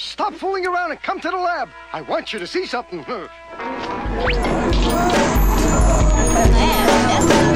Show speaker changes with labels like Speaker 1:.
Speaker 1: Stop fooling around and come to the lab. I want you to see something.